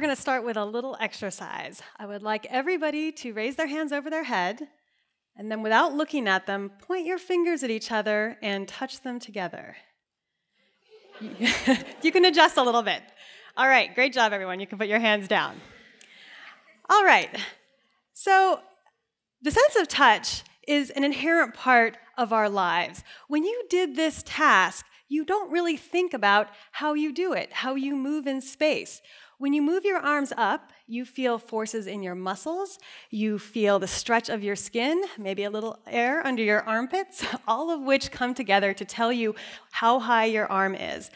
we're going to start with a little exercise. I would like everybody to raise their hands over their head, and then without looking at them, point your fingers at each other and touch them together. you can adjust a little bit. All right, great job, everyone. You can put your hands down. All right, so the sense of touch is an inherent part of our lives. When you did this task, you don't really think about how you do it, how you move in space. When you move your arms up, you feel forces in your muscles, you feel the stretch of your skin, maybe a little air under your armpits, all of which come together to tell you how high your arm is.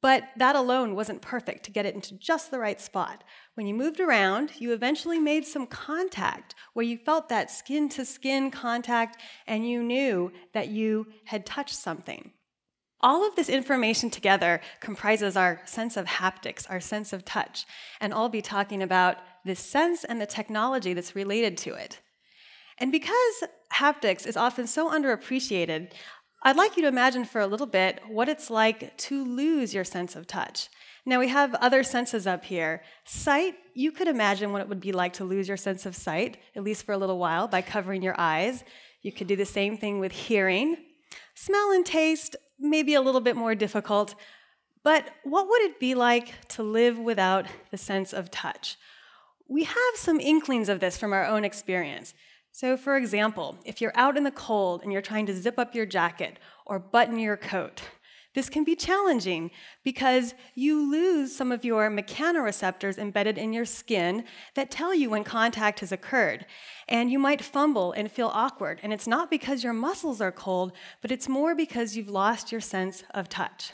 But that alone wasn't perfect to get it into just the right spot. When you moved around, you eventually made some contact where you felt that skin to skin contact and you knew that you had touched something. All of this information together comprises our sense of haptics, our sense of touch, and I'll be talking about this sense and the technology that's related to it. And because haptics is often so underappreciated, I'd like you to imagine for a little bit what it's like to lose your sense of touch. Now, we have other senses up here. Sight, you could imagine what it would be like to lose your sense of sight, at least for a little while, by covering your eyes. You could do the same thing with hearing. Smell and taste, maybe a little bit more difficult, but what would it be like to live without the sense of touch? We have some inklings of this from our own experience. So, for example, if you're out in the cold and you're trying to zip up your jacket or button your coat, this can be challenging because you lose some of your mechanoreceptors embedded in your skin that tell you when contact has occurred. And you might fumble and feel awkward. And it's not because your muscles are cold, but it's more because you've lost your sense of touch.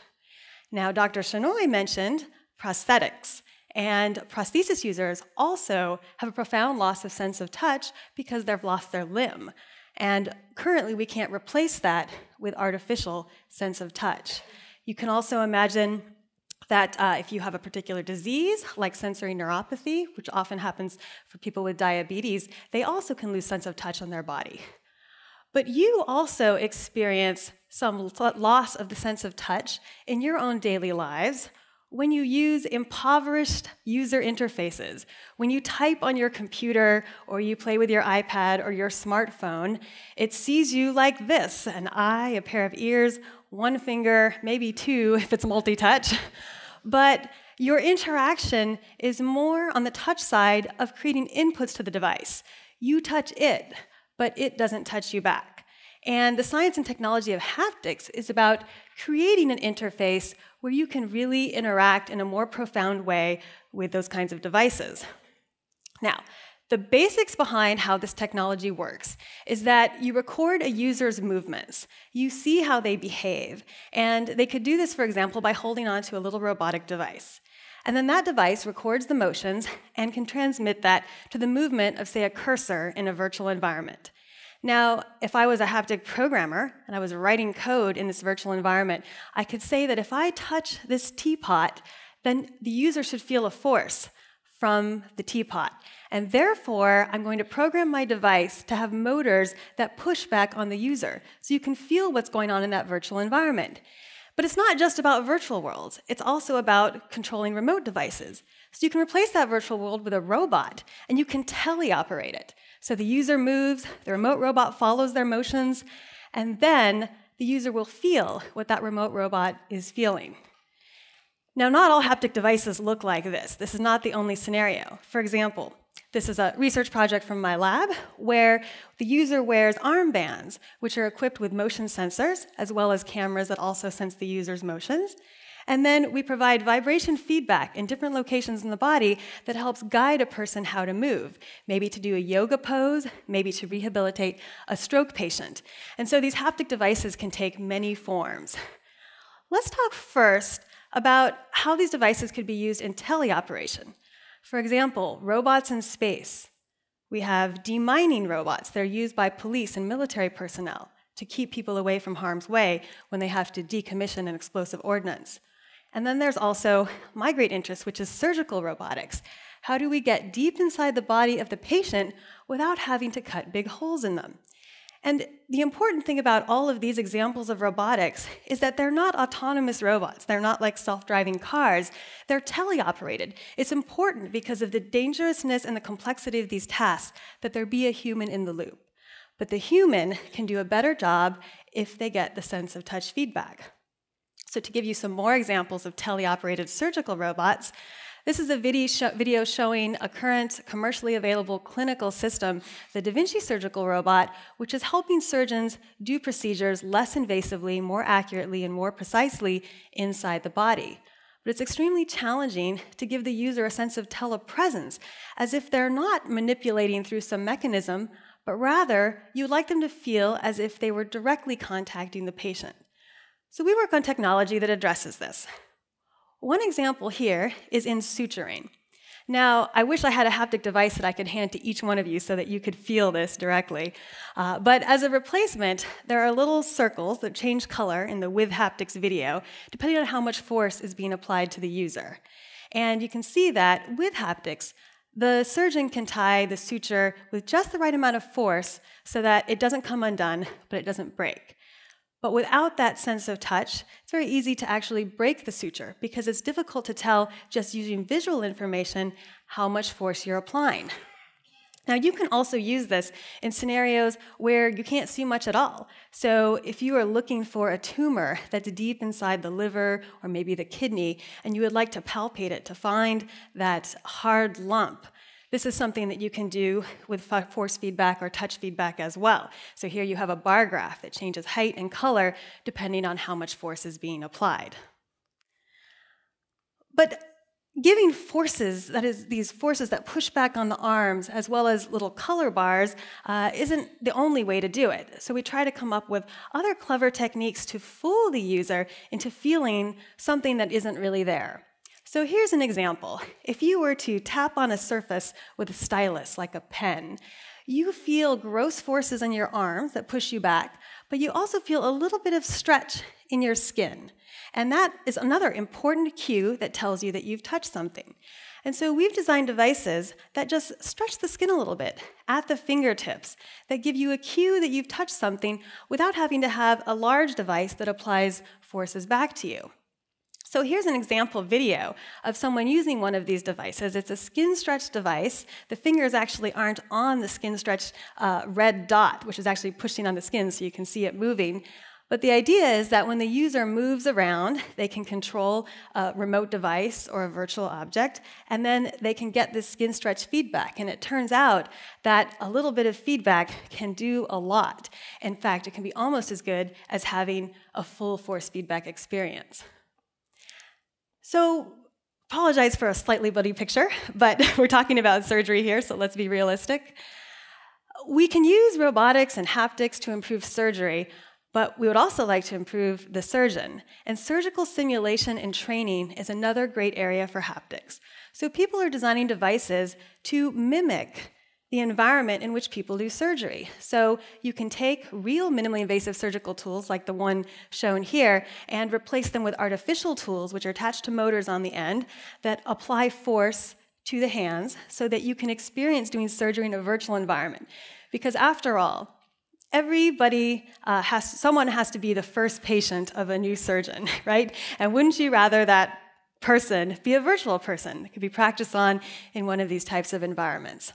Now, Dr. Shenoy mentioned prosthetics. And prosthesis users also have a profound loss of sense of touch because they've lost their limb. And currently, we can't replace that with artificial sense of touch. You can also imagine that uh, if you have a particular disease, like sensory neuropathy, which often happens for people with diabetes, they also can lose sense of touch on their body. But you also experience some loss of the sense of touch in your own daily lives when you use impoverished user interfaces, when you type on your computer or you play with your iPad or your smartphone, it sees you like this an eye, a pair of ears, one finger, maybe two if it's multi touch. But your interaction is more on the touch side of creating inputs to the device. You touch it, but it doesn't touch you back. And the science and technology of haptics is about creating an interface where you can really interact in a more profound way with those kinds of devices. Now, the basics behind how this technology works is that you record a user's movements. You see how they behave. And they could do this, for example, by holding onto a little robotic device. And then that device records the motions and can transmit that to the movement of, say, a cursor in a virtual environment. Now, if I was a haptic programmer and I was writing code in this virtual environment, I could say that if I touch this teapot, then the user should feel a force from the teapot. And therefore, I'm going to program my device to have motors that push back on the user so you can feel what's going on in that virtual environment. But it's not just about virtual worlds, it's also about controlling remote devices. So you can replace that virtual world with a robot and you can teleoperate it. So the user moves, the remote robot follows their motions, and then the user will feel what that remote robot is feeling. Now, not all haptic devices look like this. This is not the only scenario. For example, this is a research project from my lab where the user wears armbands, which are equipped with motion sensors, as well as cameras that also sense the user's motions. And then we provide vibration feedback in different locations in the body that helps guide a person how to move, maybe to do a yoga pose, maybe to rehabilitate a stroke patient. And so these haptic devices can take many forms. Let's talk first about how these devices could be used in teleoperation. For example, robots in space. We have demining robots that are used by police and military personnel to keep people away from harm's way when they have to decommission an explosive ordnance. And then there's also my great interest, which is surgical robotics. How do we get deep inside the body of the patient without having to cut big holes in them? And the important thing about all of these examples of robotics is that they're not autonomous robots. They're not like self driving cars. They're teleoperated. It's important because of the dangerousness and the complexity of these tasks that there be a human in the loop. But the human can do a better job if they get the sense of touch feedback. So, to give you some more examples of teleoperated surgical robots, this is a video showing a current commercially available clinical system, the Da Vinci surgical robot, which is helping surgeons do procedures less invasively, more accurately, and more precisely inside the body. But it's extremely challenging to give the user a sense of telepresence, as if they're not manipulating through some mechanism, but rather you'd like them to feel as if they were directly contacting the patient. So we work on technology that addresses this. One example here is in suturing. Now, I wish I had a haptic device that I could hand to each one of you so that you could feel this directly. Uh, but as a replacement, there are little circles that change color in the with haptics video, depending on how much force is being applied to the user. And you can see that with haptics, the surgeon can tie the suture with just the right amount of force so that it doesn't come undone, but it doesn't break. But without that sense of touch, it's very easy to actually break the suture because it's difficult to tell just using visual information how much force you're applying. Now, you can also use this in scenarios where you can't see much at all. So, if you are looking for a tumor that's deep inside the liver or maybe the kidney, and you would like to palpate it to find that hard lump, this is something that you can do with force feedback or touch feedback as well. So here you have a bar graph that changes height and color depending on how much force is being applied. But giving forces, that is, these forces that push back on the arms, as well as little color bars, uh, isn't the only way to do it. So we try to come up with other clever techniques to fool the user into feeling something that isn't really there. So here's an example. If you were to tap on a surface with a stylus, like a pen, you feel gross forces in your arms that push you back, but you also feel a little bit of stretch in your skin. And that is another important cue that tells you that you've touched something. And so we've designed devices that just stretch the skin a little bit at the fingertips that give you a cue that you've touched something without having to have a large device that applies forces back to you. So here's an example video of someone using one of these devices. It's a skin stretch device. The fingers actually aren't on the skin stretch uh, red dot, which is actually pushing on the skin so you can see it moving. But the idea is that when the user moves around, they can control a remote device or a virtual object, and then they can get this skin stretch feedback. And it turns out that a little bit of feedback can do a lot. In fact, it can be almost as good as having a full force feedback experience. So, apologize for a slightly bloody picture, but we're talking about surgery here, so let's be realistic. We can use robotics and haptics to improve surgery, but we would also like to improve the surgeon. And surgical simulation and training is another great area for haptics. So people are designing devices to mimic the environment in which people do surgery. So you can take real minimally invasive surgical tools like the one shown here and replace them with artificial tools which are attached to motors on the end that apply force to the hands so that you can experience doing surgery in a virtual environment. Because after all, everybody uh, has someone has to be the first patient of a new surgeon, right? And wouldn't you rather that person be a virtual person that could be practiced on in one of these types of environments?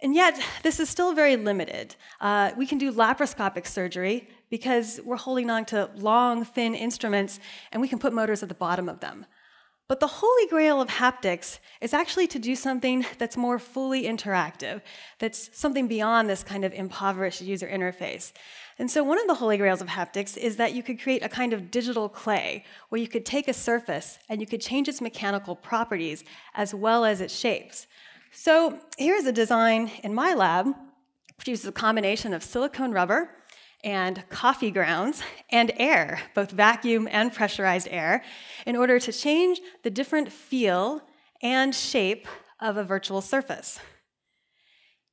And yet, this is still very limited. Uh, we can do laparoscopic surgery because we're holding on to long, thin instruments and we can put motors at the bottom of them. But the holy grail of haptics is actually to do something that's more fully interactive, that's something beyond this kind of impoverished user interface. And so, one of the holy grails of haptics is that you could create a kind of digital clay where you could take a surface and you could change its mechanical properties as well as its shapes. So here's a design in my lab, which uses a combination of silicone rubber and coffee grounds and air, both vacuum and pressurized air, in order to change the different feel and shape of a virtual surface.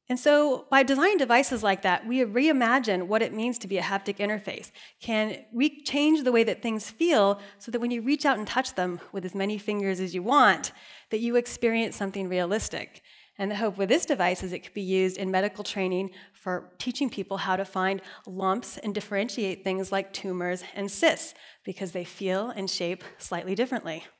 And so, by designing devices like that, we reimagine what it means to be a haptic interface. Can we change the way that things feel so that when you reach out and touch them with as many fingers as you want, that you experience something realistic? And the hope with this device is it could be used in medical training for teaching people how to find lumps and differentiate things like tumors and cysts because they feel and shape slightly differently. All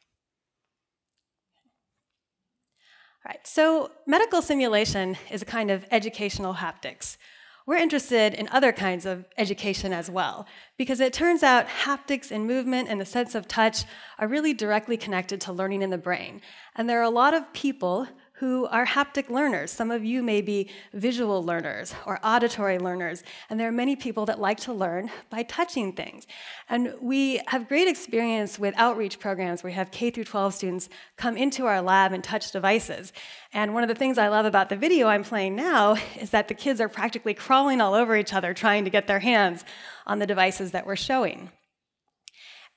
right, so medical simulation is a kind of educational haptics. We're interested in other kinds of education as well, because it turns out haptics and movement and the sense of touch are really directly connected to learning in the brain. And there are a lot of people who are haptic learners. Some of you may be visual learners or auditory learners, and there are many people that like to learn by touching things. And we have great experience with outreach programs where we have K through 12 students come into our lab and touch devices. And one of the things I love about the video I'm playing now is that the kids are practically crawling all over each other trying to get their hands on the devices that we're showing.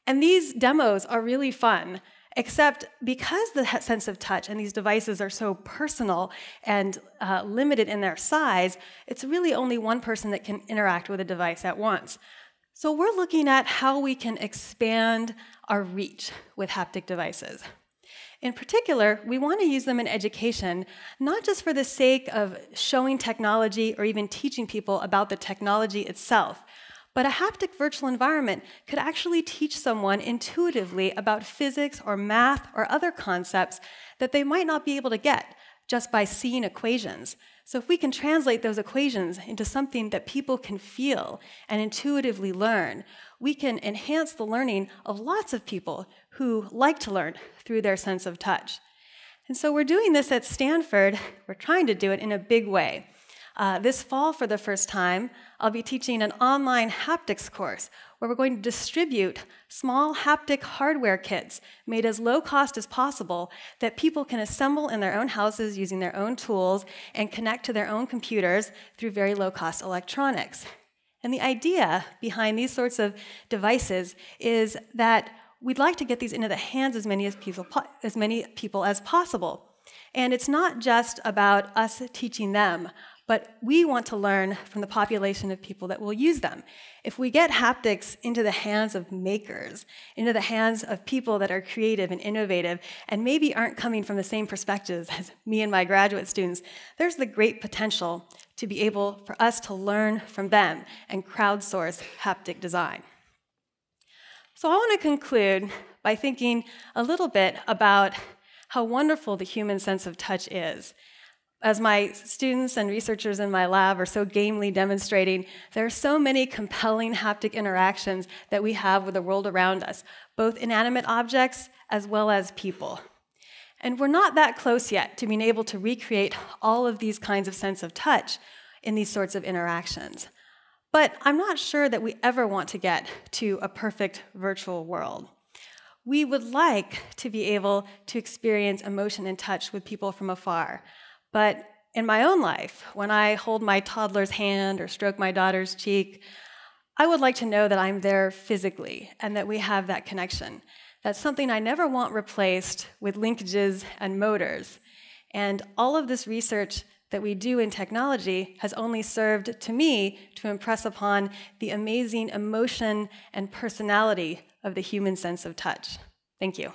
And these demos are really fun. Except because the sense of touch and these devices are so personal and uh, limited in their size, it's really only one person that can interact with a device at once. So we're looking at how we can expand our reach with haptic devices. In particular, we want to use them in education, not just for the sake of showing technology or even teaching people about the technology itself, but a haptic virtual environment could actually teach someone intuitively about physics or math or other concepts that they might not be able to get just by seeing equations. So, if we can translate those equations into something that people can feel and intuitively learn, we can enhance the learning of lots of people who like to learn through their sense of touch. And so, we're doing this at Stanford. We're trying to do it in a big way. Uh, this fall, for the first time, I'll be teaching an online haptics course where we're going to distribute small haptic hardware kits made as low cost as possible that people can assemble in their own houses using their own tools and connect to their own computers through very low cost electronics. And the idea behind these sorts of devices is that we'd like to get these into the hands as many as people, as many people as possible. And it's not just about us teaching them, but we want to learn from the population of people that will use them. If we get haptics into the hands of makers, into the hands of people that are creative and innovative, and maybe aren't coming from the same perspectives as me and my graduate students, there's the great potential to be able for us to learn from them and crowdsource haptic design. So I want to conclude by thinking a little bit about how wonderful the human sense of touch is as my students and researchers in my lab are so gamely demonstrating, there are so many compelling haptic interactions that we have with the world around us, both inanimate objects as well as people. And we're not that close yet to being able to recreate all of these kinds of sense of touch in these sorts of interactions. But I'm not sure that we ever want to get to a perfect virtual world. We would like to be able to experience emotion and touch with people from afar. But in my own life, when I hold my toddler's hand or stroke my daughter's cheek, I would like to know that I'm there physically and that we have that connection. That's something I never want replaced with linkages and motors. And all of this research that we do in technology has only served to me to impress upon the amazing emotion and personality of the human sense of touch. Thank you.